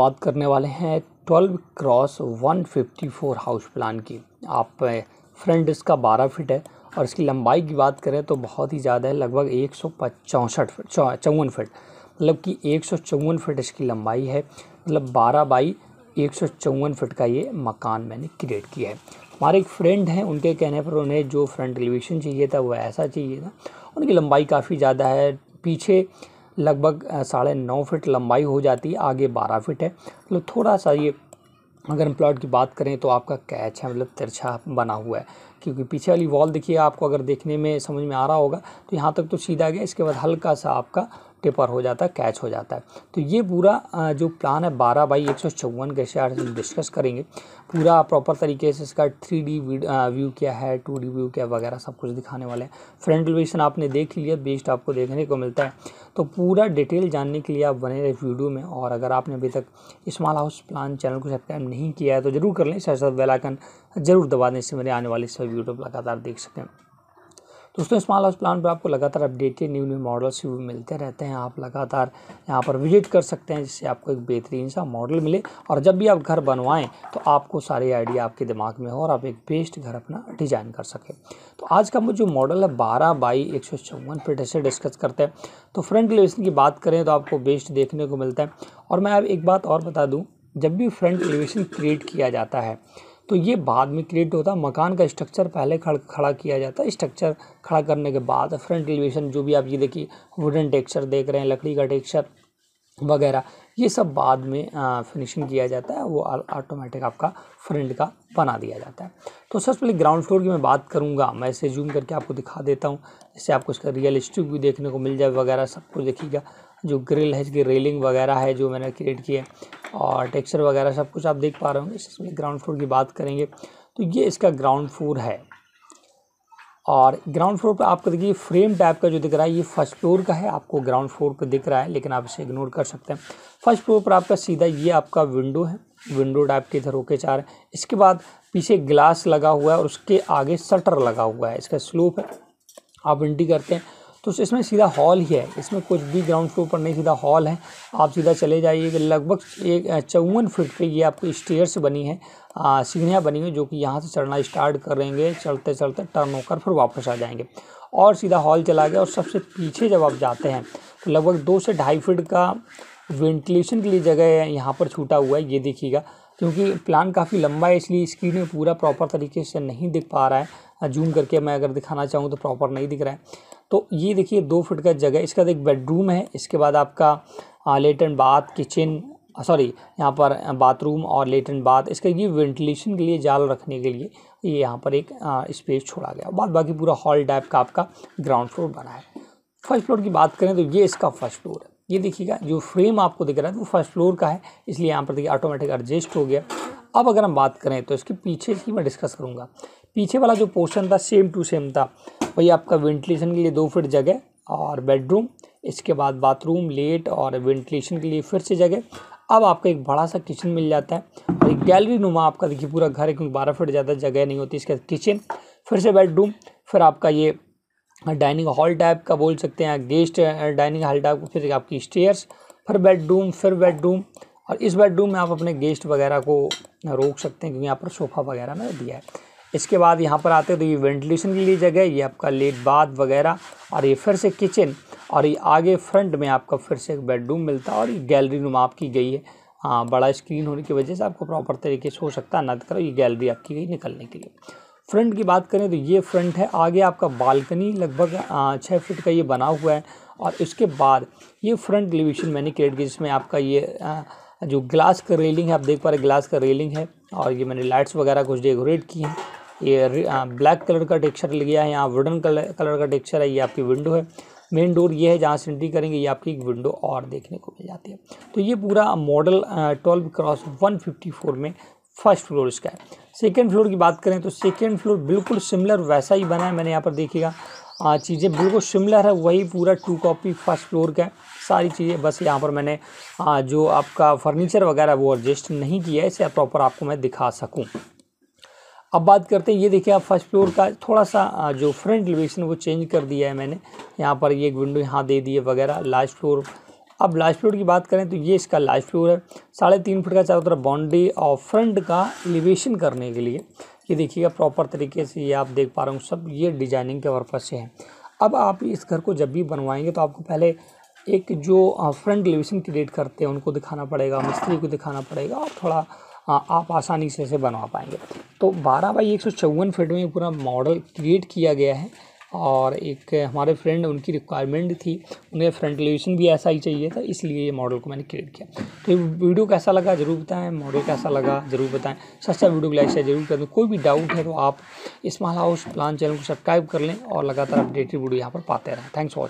बात करने वाले हैं 12 क्रॉस 154 हाउस प्लान की। आप फ्रंट इसका 12 फीट है और इसकी लंबाई की बात करें तो बहुत ही ज़्यादा है, लगभग एक सौ चौंसठ फीट चौवन फीट। मतलब कि एक सौ चौवन फीट इसकी लंबाई है मतलब बारह बाई एक सौ चौवन फीट का ये मकान मैंने क्रिएट किया है। हमारे एक फ्रेंड हैं, उनके कहने पर उन्हें जो फ्रंट एलिवेशन चाहिए था वो ऐसा चाहिए था। उनकी लंबाई काफ़ी ज़्यादा है, पीछे लगभग साढ़े नौ फिट लंबाई हो जाती है, आगे बारह फिट है। मतलब थोड़ा सा ये, अगर हम प्लॉट की बात करें तो आपका कैच है मतलब तिरछा बना हुआ है। क्योंकि पीछे वाली वॉल देखिए, आपको अगर देखने में समझ में आ रहा होगा तो यहाँ तक तो सीधा गया, इसके बाद हल्का सा आपका टिपर हो जाता है कैच हो जाता है। तो ये पूरा जो प्लान है, बारह बाई एक सौ चौवन के शेयर हम डिस्कस करेंगे। पूरा प्रॉपर तरीके से इसका थ्री डी व्यू क्या है टू डी व्यू क्या, वगैरह सब कुछ दिखाने वाले हैं। फ्रंट एलिवेशन आपने देख लिया बेस्ट आपको देखने को मिलता है। तो पूरा डिटेल जानने के लिए आप बने रहे वीडियो में और अगर आपने अभी तक स्मॉल हाउस प्लान चैनल को सब्सक्राइब नहीं किया है तो ज़रूर कर लें साथ साथ बेलाइकन ज़रूर दबा दें, इससे मेरे आने वाले सभी वीडियो लगातार देख सकें। दोस्तों स्मॉल हाउस प्लान पर आपको लगातार अपडेटेड न्यू न्यू मॉडल्स मिलते रहते हैं। आप लगातार यहाँ पर विज़िट कर सकते हैं, जिससे आपको एक बेहतरीन सा मॉडल मिले। और जब भी आप घर बनवाएँ तो आपको सारे आइडिया आपके दिमाग में हो और आप एक बेस्ट घर अपना डिज़ाइन कर सकें। तो आज का जो मॉडल है, बारह बाई एक सौ चौवन फिट ऐसे डिस्कस करते हैं। तो फ्रंट एलिवेशन की बात करें तो आपको बेस्ट देखने को मिलता है। और मैं अब एक बात और बता दूँ, जब भी फ्रंट एलिवेशन क्रिएट किया जाता है तो ये बाद में क्रिएट होता है मकान का स्ट्रक्चर पहले खड़, खड़ा किया जाता है स्ट्रक्चर खड़ा करने के बाद फ्रंट एलिवेशन जो भी आप ये देखिए वुडन टेक्सचर देख रहे हैं, लकड़ी का टेक्सचर वगैरह, ये सब बाद में फिनिशिंग किया जाता है, वो ऑटोमेटिक आपका फ्रंट का बना दिया जाता है। तो सबसे पहले ग्राउंड फ्लोर की मैं बात करूँगा, मैं इसे जूम करके आपको दिखा देता हूँ, जिससे आपको इसका रियलिस्टिक भी देखने को मिल जाए वगैरह, सब कुछ देखिएगा। जो ग्रिल है, इसकी रेलिंग वगैरह है जो मैंने क्रिएट की है और टेक्सचर वगैरह सब कुछ आप देख पा रहे होंगे। इसमें ग्राउंड फ्लोर की बात करेंगे तो ये इसका ग्राउंड फ्लोर है। और ग्राउंड फ्लोर पर आपको देखिए फ्रेम टाइप का जो दिख रहा है, ये फ़र्स्ट फ्लोर का है। आपको ग्राउंड फ्लोर पर दिख रहा है, लेकिन आप इसे इग्नोर कर सकते हैं। फ़र्स्ट फ्लोर पर आपका सीधा ये आपका विंडो है विंडो टाइप के इधर होके चार इसके बाद पीछे ग्लास लगा हुआ है और उसके आगे शटर लगा हुआ है। इसका स्लोप है, आप एंट्री करते हैं। तो इसमें सीधा हॉल ही है। इसमें कुछ भी ग्राउंड फ्लोर पर नहीं, सीधा हॉल है। आप सीधा चले जाइए, लगभग एक चौवन फीट पे ये आपको स्टेयर्स बनी है। सीढ़ियाँ बनी हुई जो कि यहाँ से चढ़ना स्टार्ट करेंगे चलते चलते टर्न होकर फिर वापस आ जाएँगे। और सीधा हॉल चला गया और सबसे पीछे जब आप जाते हैं तो लगभग दो से ढाई फीट का वेंटिलेशन के लिए जगह यहाँ पर छूटा हुआ है, ये देखिएगा। क्योंकि प्लान काफ़ी लंबा है, इसलिए स्क्रीन में पूरा प्रॉपर तरीके से नहीं दिख पा रहा है। जूम करके मैं अगर दिखाना चाहूँ तो प्रॉपर नहीं दिख रहा है। तो ये देखिए दो फुट का जगह इसका एक बेडरूम है। इसके बाद आपका let and bath, kitchen, sorry, यहाँ पर बाथरूम और लेट एंड बाथ। इसका ये वेंटिलेशन के लिए जाल रखने के लिए ये यहाँ पर एक स्पेस छोड़ा गया। बाद बाकी पूरा हॉल टाइप का आपका ग्राउंड फ्लोर बना है। फ़र्स्ट फ्लोर की बात करें तो ये इसका फ़र्स्ट फ्लोर है। ये देखिएगा, जो फ्रेम आपको दिख रहा है वो फ़र्स्ट फ्लोर का है। इसलिए यहाँ पर देखिए ऑटोमेटिक एडजस्ट हो गया। अब अगर हम बात करें तो इसके पीछे की मैं डिस्कस करूँगा। पीछे वाला जो पोर्शन था सेम टू सेम था। वही आपका वेंटिलेशन के लिए दो फीट जगह और बेडरूम इसके बाद बाथरूम लेट और वेंटिलेशन के लिए फिर से जगह। अब आपका एक बड़ा सा किचन मिल जाता है और एक गैलरी नुमा आपका देखिए पूरा घर है, क्योंकि बारह फीट ज़्यादा जगह नहीं होती इसके किचन फिर से बेडरूम फिर आपका ये डाइनिंग हॉल टाइप का बोल सकते हैं गेस्ट डाइनिंग हॉल टाइप फिर आपकी स्टेयर्स फिर बेडरूम फिर बेडरूम और इस बेडरूम में आप अपने गेस्ट वगैरह को रोक सकते हैं, क्योंकि यहाँ पर सोफ़ा वगैरह में दिया है। इसके बाद यहाँ पर आते हैं तो ये वेंटिलेशन के लिए जगह ये आपका लेट बाथ वगैरह, और ये फिर से किचन, और ये आगे फ्रंट में आपका फिर से एक बेडरूम मिलता है, और ये गैलरी रूम आपकी गई है। हाँ बड़ा स्क्रीन होने की वजह से आपको प्रॉपर तरीके से हो सकता है, ना करो, ये गैलरी आपकी गई निकलने के लिए। फ्रंट की बात करें तो ये फ्रंट है, आगे आपका बालकनी लगभग छः फिट का ये बना हुआ है, और इसके बाद ये फ्रंट एलिवेशन मैंने क्रिएट किया जिसमें आपका ये जो ग्लास का रेलिंग है, आप देख पा रहे ग्लास का रेलिंग है, और ये मैंने लाइट्स वगैरह कुछ डेकोरेट की हैं। ये ब्लैक कलर का टेक्सचर लिया है, यहाँ वुडन कलर कलर का टेक्सचर है, ये आपकी विंडो है। मेन डोर ये है जहाँ से एंट्री करेंगे, ये आपकी एक विंडो और देखने को मिल जाती है। तो ये पूरा model twelve cross one fifty four में फ़र्स्ट फ्लोर इसका है। सेकेंड फ्लोर की बात करें तो सेकेंड फ्लोर बिल्कुल सिमिलर वैसा ही बना है, मैंने यहाँ पर देखिएगा। चीज़ें बिल्कुल सिमिलर है, वही पूरा टू कॉपी फ़र्स्ट फ्लोर का है। सारी चीज़ें, बस यहाँ पर मैंने जो आपका फर्नीचर वगैरह वो एडजस्ट नहीं किया है, इसे प्रॉपर आपको मैं दिखा सकूँ। अब बात करते हैं, ये देखिए आप फ़र्स्ट फ्लोर का थोड़ा सा जो फ्रंट एलिवेशन वो चेंज कर दिया है मैंने। यहाँ पर ये एक विंडो यहाँ दे दी है वगैरह लास्ट फ्लोर अब लास्ट फ्लोर की बात करें तो ये इसका लास्ट फ्लोर है। साढ़े तीन फुट का चारों तरफ़ बाउंड्री और फ्रंट का एलिवेशन करने के लिए, ये देखिएगा प्रॉपर तरीके से ये आप देख पा रहे हो, सब ये डिज़ाइनिंग के पर्पज से है। अब आप इस घर को जब भी बनवाएँगे तो आपको पहले एक जो फ्रंट एलिवेशन क्रिएट करते हैं, उनको दिखाना पड़ेगा, मिस्त्री को दिखाना पड़ेगा और थोड़ा आप आसानी से इसे बनवा पाएँगे। तो बारह बाई एक सौ चौवन फीट में पूरा मॉडल क्रिएट किया गया है और एक हमारे फ्रेंड, उनकी रिक्वायरमेंट थी, उन्हें फ्रंट एलिवेशन भी ऐसा ही चाहिए था, इसलिए ये मॉडल को मैंने क्रिएट किया। तो वीडियो कैसा लगा ज़रूर बताएँ, मॉडल कैसा लगा ज़रूर बताएँ। सस्ता वीडियो को लाइक, शेयर ज़रूर कर दें। कोई भी डाउट है तो आप स्मॉल हाउस प्लान चैनल को सब्सक्राइब कर लें और लगातार अपडेटेड वीडियो यहाँ पर पाते रहें। Thanks for